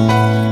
Música